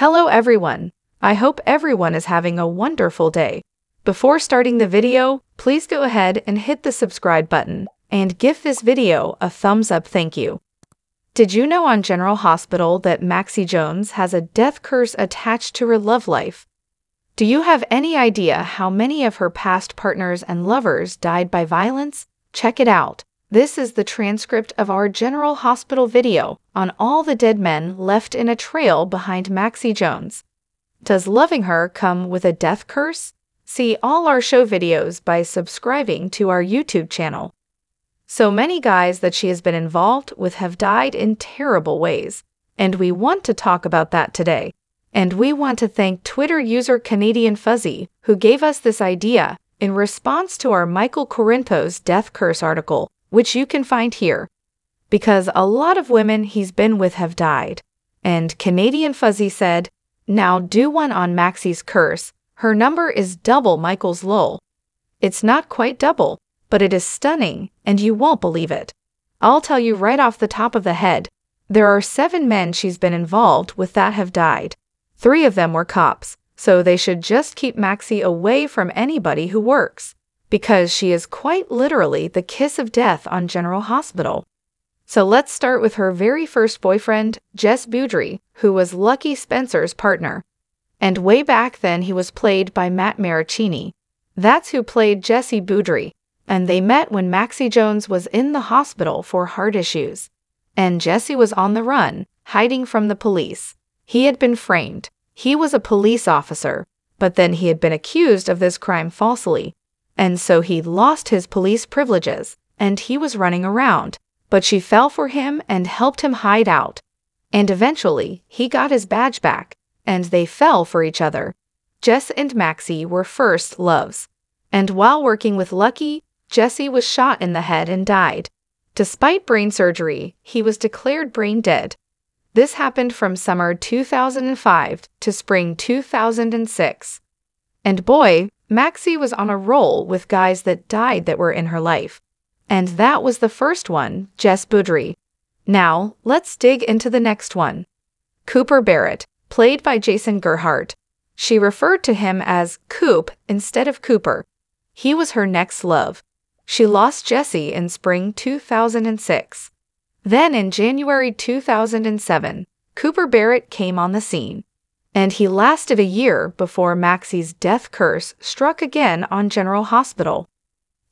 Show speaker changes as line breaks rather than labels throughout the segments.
Hello everyone. I hope everyone is having a wonderful day. Before starting the video, please go ahead and hit the subscribe button and give this video a thumbs up thank you. Did you know on General Hospital that Maxie Jones has a death curse attached to her love life? Do you have any idea how many of her past partners and lovers died by violence? Check it out. This is the transcript of our General Hospital video on all the dead men left in a trail behind Maxie Jones. Does loving her come with a death curse? See all our show videos by subscribing to our YouTube channel. So many guys that she has been involved with have died in terrible ways, and we want to talk about that today. And we want to thank Twitter user Canadian Fuzzy, who gave us this idea in response to our Michael Corinthos death curse article which you can find here, because a lot of women he's been with have died. And Canadian Fuzzy said, Now do one on Maxie's curse. Her number is double Michael's lull. It's not quite double, but it is stunning, and you won't believe it. I'll tell you right off the top of the head there are seven men she's been involved with that have died. Three of them were cops, so they should just keep Maxie away from anybody who works because she is quite literally the kiss of death on General Hospital. So let's start with her very first boyfriend, Jess Beaudry, who was Lucky Spencer's partner. And way back then, he was played by Matt Marraccini. That's who played Jesse Beaudry, and they met when Maxie Jones was in the hospital for heart issues. And Jesse was on the run, hiding from the police. He had been framed. He was a police officer, but then he had been accused of this crime falsely, and so he lost his police privileges, and he was running around. But she fell for him and helped him hide out. And eventually, he got his badge back, and they fell for each other. Jess and Maxie were first loves. And while working with Lucky, Jesse was shot in the head and died. Despite brain surgery, he was declared brain dead. This happened from summer 2005 to spring 2006. And boy, Maxie was on a roll with guys that died that were in her life. And that was the first one, Jess Beaudry. Now, let's dig into the next one. Cooper Barrett, played by Jason Gerhardt. She referred to him as Coop instead of Cooper. He was her next love. She lost Jesse in spring 2006. Then in January 2007, Cooper Barrett came on the scene and he lasted a year before Maxie's death curse struck again on General Hospital.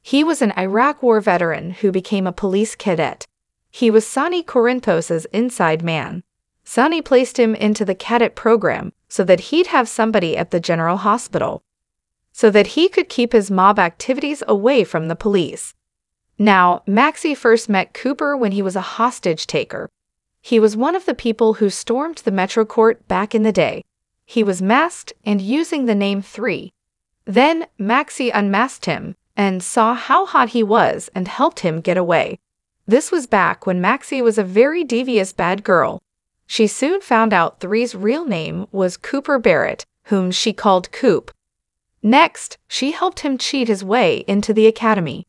He was an Iraq War veteran who became a police cadet. He was Sonny Corinthos' inside man. Sonny placed him into the cadet program so that he'd have somebody at the General Hospital, so that he could keep his mob activities away from the police. Now, Maxie first met Cooper when he was a hostage taker. He was one of the people who stormed the Metro Court back in the day. He was masked and using the name 3. Then Maxie unmasked him and saw how hot he was and helped him get away. This was back when Maxie was a very devious bad girl. She soon found out Three's real name was Cooper Barrett, whom she called Coop. Next, she helped him cheat his way into the academy,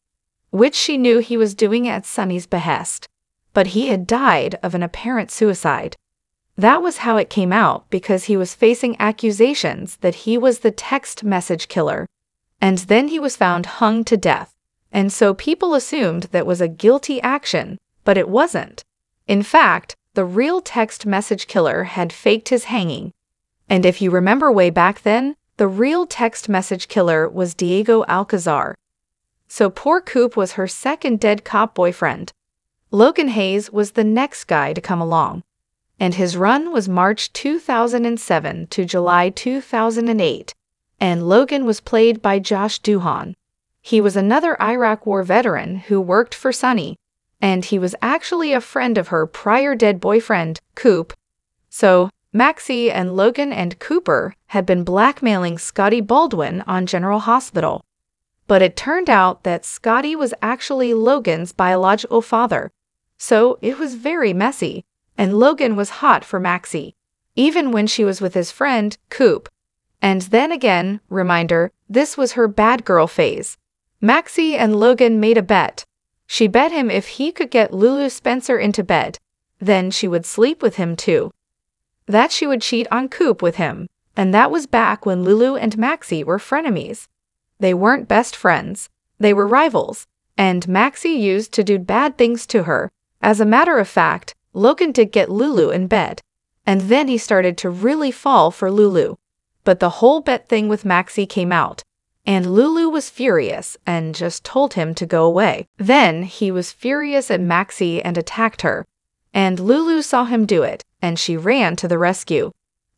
which she knew he was doing at Sonny's behest. But he had died of an apparent suicide. That was how it came out because he was facing accusations that he was the text message killer. And then he was found hung to death. And so people assumed that was a guilty action, but it wasn't. In fact, the real text message killer had faked his hanging. And if you remember way back then, the real text message killer was Diego Alcazar. So poor Coop was her second dead cop boyfriend. Logan Hayes was the next guy to come along and his run was March 2007 to July 2008, and Logan was played by Josh Duhon. He was another Iraq War veteran who worked for Sonny, and he was actually a friend of her prior dead boyfriend, Coop. So, Maxie and Logan and Cooper had been blackmailing Scotty Baldwin on General Hospital. But it turned out that Scotty was actually Logan's biological father, so it was very messy and Logan was hot for Maxie, even when she was with his friend, Coop. And then again, reminder, this was her bad girl phase. Maxie and Logan made a bet. She bet him if he could get Lulu Spencer into bed, then she would sleep with him too. that she would cheat on Coop with him, and that was back when Lulu and Maxie were frenemies. They weren't best friends, they were rivals, and Maxie used to do bad things to her. As a matter of fact, Logan did get Lulu in bed, and then he started to really fall for Lulu. But the whole bet thing with Maxie came out, and Lulu was furious and just told him to go away. Then he was furious at Maxie and attacked her, and Lulu saw him do it, and she ran to the rescue.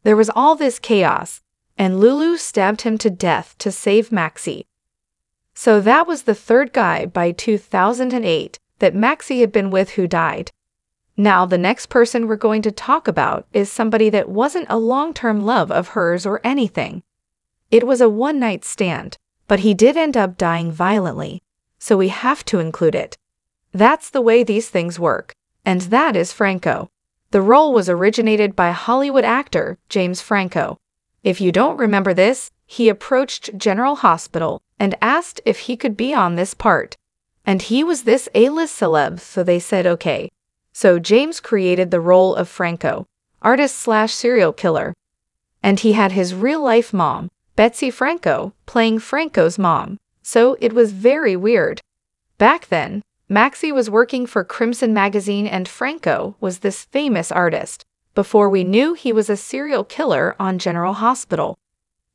There was all this chaos, and Lulu stabbed him to death to save Maxie. So that was the third guy by 2008 that Maxie had been with who died. Now, the next person we're going to talk about is somebody that wasn't a long term love of hers or anything. It was a one night stand, but he did end up dying violently, so we have to include it. That's the way these things work, and that is Franco. The role was originated by Hollywood actor James Franco. If you don't remember this, he approached General Hospital and asked if he could be on this part. And he was this A-list celeb, so they said okay. So James created the role of Franco, artist slash serial killer. And he had his real-life mom, Betsy Franco, playing Franco's mom. So it was very weird. Back then, Maxie was working for Crimson Magazine and Franco was this famous artist, before we knew he was a serial killer on General Hospital.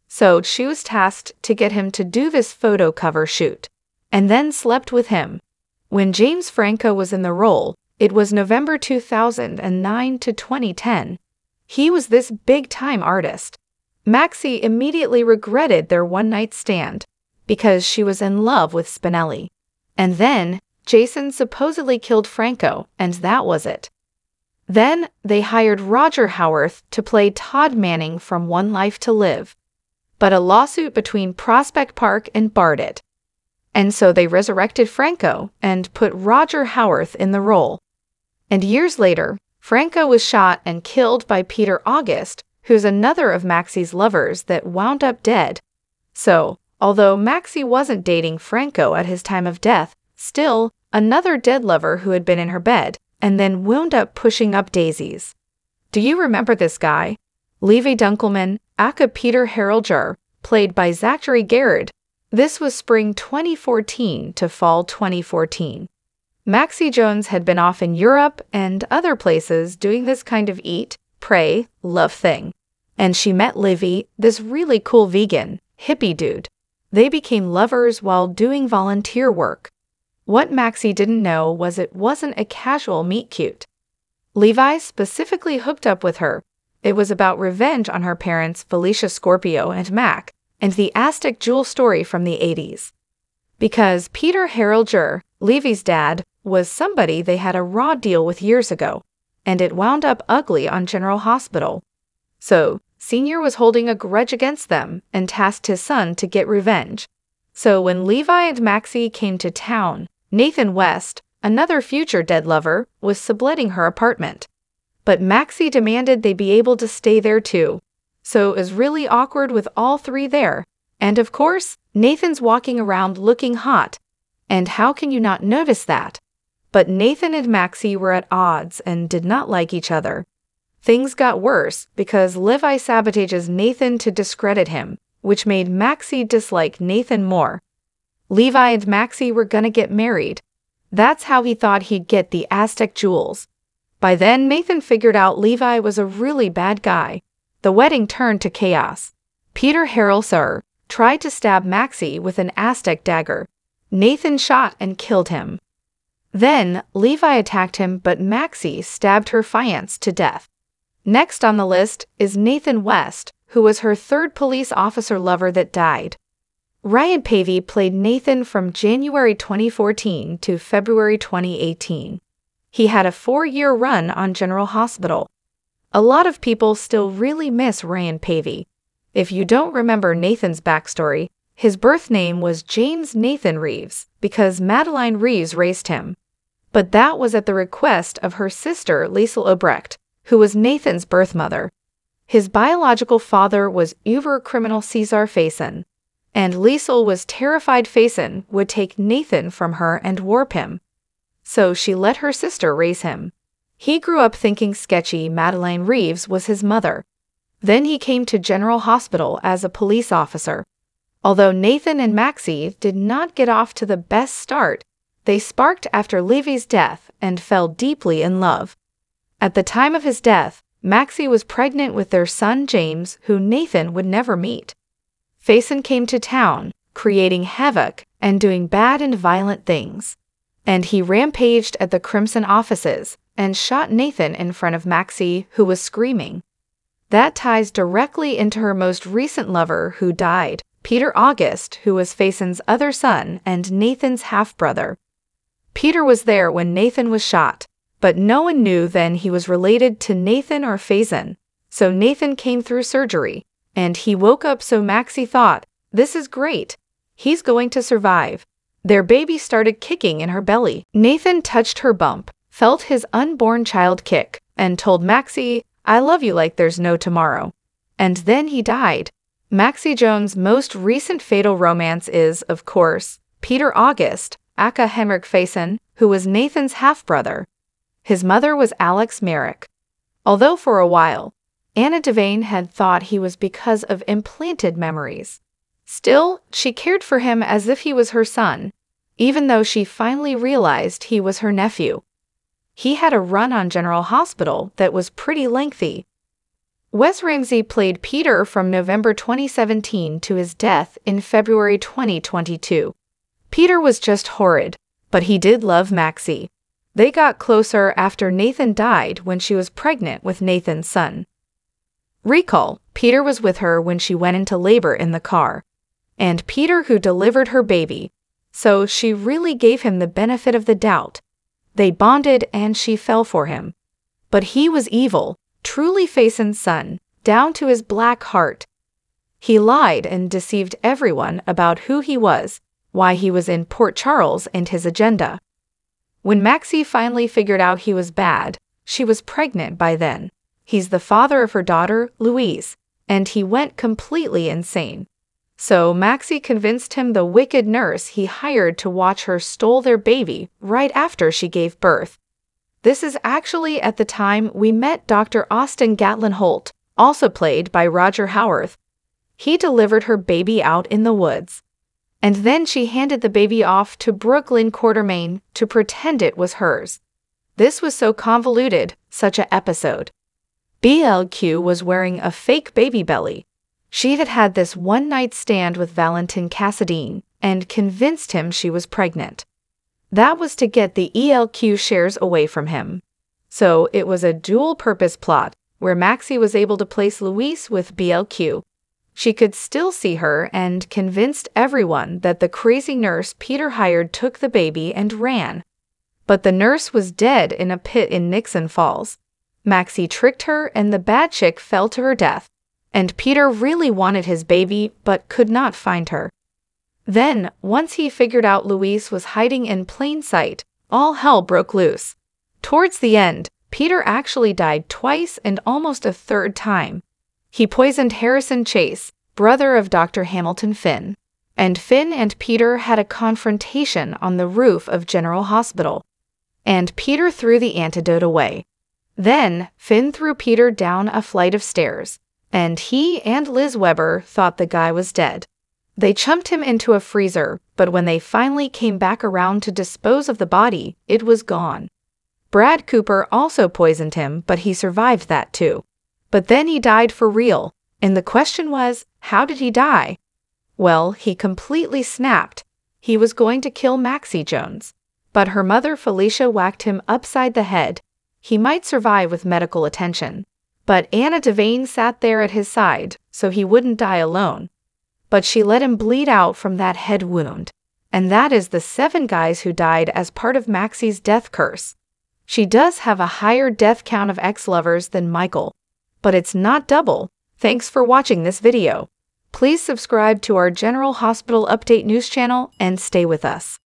So she was tasked to get him to do this photo cover shoot, and then slept with him. When James Franco was in the role, it was November 2009 to 2010. He was this big time artist. Maxie immediately regretted their one night stand because she was in love with Spinelli. And then Jason supposedly killed Franco, and that was it. Then they hired Roger Howarth to play Todd Manning from One Life to Live. But a lawsuit between Prospect Park and it. And so they resurrected Franco and put Roger Howarth in the role. And years later, Franco was shot and killed by Peter August, who's another of Maxie's lovers that wound up dead. So, although Maxie wasn't dating Franco at his time of death, still, another dead lover who had been in her bed and then wound up pushing up daisies. Do you remember this guy? Levi Dunkleman, aka Peter Harrell Jr., played by Zachary Garrett. This was spring 2014 to fall 2014. Maxie Jones had been off in Europe and other places doing this kind of eat, pray, love thing. And she met Levi, this really cool vegan, hippie dude. They became lovers while doing volunteer work. What Maxie didn't know was it wasn't a casual meet cute. Levi specifically hooked up with her. It was about revenge on her parents, Felicia Scorpio and Mac, and the Aztec jewel story from the 80s. Because Peter Harelger, Levi's dad, was somebody they had a raw deal with years ago, and it wound up ugly on General Hospital. So, Senior was holding a grudge against them and tasked his son to get revenge. So when Levi and Maxie came to town, Nathan West, another future dead lover, was subletting her apartment. But Maxie demanded they be able to stay there too. So it was really awkward with all three there. And of course, Nathan's walking around looking hot. And how can you not notice that? But Nathan and Maxie were at odds and did not like each other. Things got worse because Levi sabotages Nathan to discredit him, which made Maxie dislike Nathan more. Levi and Maxie were gonna get married. That's how he thought he'd get the Aztec jewels. By then, Nathan figured out Levi was a really bad guy. The wedding turned to chaos. Peter Harrell Sr. tried to stab Maxie with an Aztec dagger. Nathan shot and killed him. Then, Levi attacked him, but Maxie stabbed her fiance to death. Next on the list is Nathan West, who was her third police officer lover that died. Ryan Paevey played Nathan from January 2014 to February 2018. He had a four year run on General Hospital. A lot of people still really miss Ryan Paevey. If you don't remember Nathan's backstory, his birth name was James Nathan Reeves because Madeline Reeves raised him but that was at the request of her sister, Liesl Obrecht, who was Nathan's birth mother. His biological father was Uber criminal Caesar Faison, and Liesl was terrified Faison would take Nathan from her and warp him. So she let her sister raise him. He grew up thinking sketchy Madeline Reeves was his mother. Then he came to General Hospital as a police officer. Although Nathan and Maxie did not get off to the best start, they sparked after Levi's death and fell deeply in love. At the time of his death, Maxie was pregnant with their son James, who Nathan would never meet. Faison came to town, creating havoc and doing bad and violent things. And he rampaged at the Crimson offices and shot Nathan in front of Maxie, who was screaming. That ties directly into her most recent lover who died, Peter August, who was Faison's other son and Nathan's half brother. Peter was there when Nathan was shot, but no one knew then he was related to Nathan or Faison. So Nathan came through surgery, and he woke up so Maxie thought, this is great. He's going to survive. Their baby started kicking in her belly. Nathan touched her bump, felt his unborn child kick, and told Maxie, I love you like there's no tomorrow. And then he died. Maxie Jones' most recent fatal romance is, of course, Peter August, aka Henrik Faison, who was Nathan's half-brother. His mother was Alex Marick. Although for a while, Anna Devane had thought he was because of implanted memories. Still, she cared for him as if he was her son, even though she finally realized he was her nephew. He had a run on General Hospital that was pretty lengthy. Wes Ramsey played Peter from November 2017 to his death in February 2022. Peter was just horrid, but he did love Maxie. They got closer after Nathan died when she was pregnant with Nathan's son. Recall, Peter was with her when she went into labor in the car, and Peter who delivered her baby, so she really gave him the benefit of the doubt. They bonded and she fell for him. But he was evil, truly Faison's son, down to his black heart. He lied and deceived everyone about who he was, why he was in Port Charles and his agenda. When Maxie finally figured out he was bad, she was pregnant by then. He's the father of her daughter, Louise, and he went completely insane. So Maxie convinced him the wicked nurse he hired to watch her stole their baby right after she gave birth. This is actually at the time we met Dr. Austin Gatlin Holt, also played by Roger Howarth. He delivered her baby out in the woods and then she handed the baby off to Brooklyn Quartermaine to pretend it was hers. This was so convoluted, such a episode. BLQ was wearing a fake baby belly. She had had this one-night stand with Valentin Cassadine and convinced him she was pregnant. That was to get the ELQ shares away from him. So it was a dual-purpose plot where Maxie was able to place Louise with BLQ she could still see her and convinced everyone that the crazy nurse Peter hired took the baby and ran. But the nurse was dead in a pit in Nixon Falls. Maxie tricked her and the bad chick fell to her death. And Peter really wanted his baby but could not find her. Then, once he figured out Louise was hiding in plain sight, all hell broke loose. Towards the end, Peter actually died twice and almost a third time. He poisoned Harrison Chase, brother of Dr. Hamilton Finn, and Finn and Peter had a confrontation on the roof of General Hospital, and Peter threw the antidote away. Then Finn threw Peter down a flight of stairs, and he and Liz Webber thought the guy was dead. They chumped him into a freezer, but when they finally came back around to dispose of the body, it was gone. Brad Cooper also poisoned him, but he survived that too. But then he died for real, and the question was, how did he die? Well, he completely snapped. He was going to kill Maxie Jones. But her mother Felicia whacked him upside the head. He might survive with medical attention. But Anna Devane sat there at his side, so he wouldn't die alone. But she let him bleed out from that head wound. And that is the seven guys who died as part of Maxie's death curse. She does have a higher death count of ex-lovers than Michael, but it's not double. Thanks for watching this video. Please subscribe to our General Hospital Update news channel and stay with us.